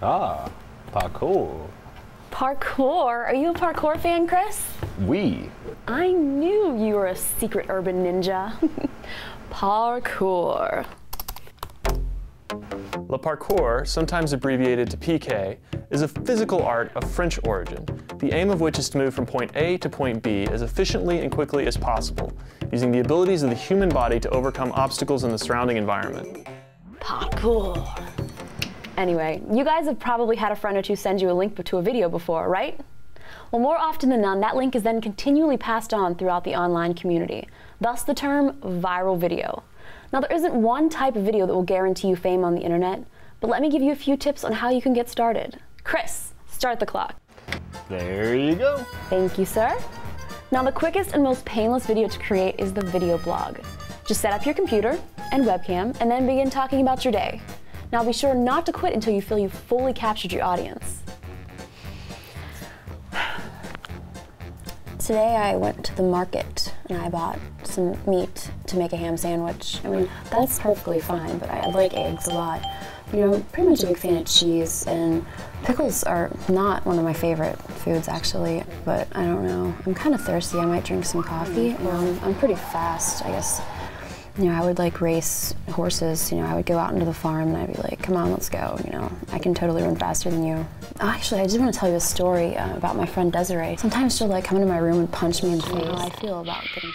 Ah, parkour. Parkour? Are you a parkour fan, Chris? We. I knew you were a secret urban ninja. parkour. Le parkour, sometimes abbreviated to PK, is a physical art of French origin, the aim of which is to move from point A to point B as efficiently and quickly as possible, using the abilities of the human body to overcome obstacles in the surrounding environment. Parkour. Anyway, you guys have probably had a friend or two send you a link to a video before, right? Well, more often than not, that link is then continually passed on throughout the online community, thus the term viral video. Now, there isn't one type of video that will guarantee you fame on the internet, but let me give you a few tips on how you can get started. Chris, start the clock. There you go. Thank you, sir. Now, the quickest and most painless video to create is the video blog. Just set up your computer and webcam and then begin talking about your day. Now, be sure not to quit until you feel you've fully captured your audience. Today I went to the market and I bought some meat to make a ham sandwich. I mean, that's perfectly fine, but I like eggs a lot. You know, I'm pretty much a big fan of cheese, and pickles are not one of my favorite foods actually, but I don't know. I'm kind of thirsty. I might drink some coffee. Um, I'm pretty fast, I guess. You know, I would like race horses. You know, I would go out into the farm and I'd be like, come on, let's go. You know, I can totally run faster than you. Actually, I just want to tell you a story uh, about my friend Desiree. Sometimes she'll like come into my room and punch me in the face. How I feel about getting.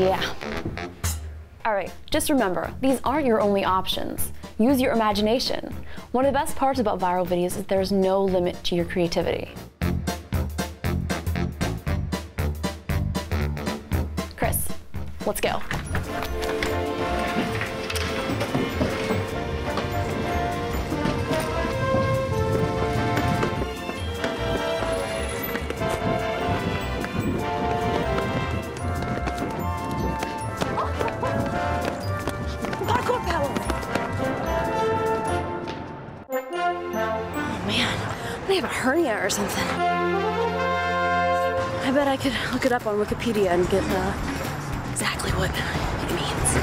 Yeah. All right, just remember, these aren't your only options. Use your imagination. One of the best parts about viral videos is there's no limit to your creativity. Let's go. Oh man, I have a hernia or something. I bet I could look it up on Wikipedia and get uh, exactly what it means.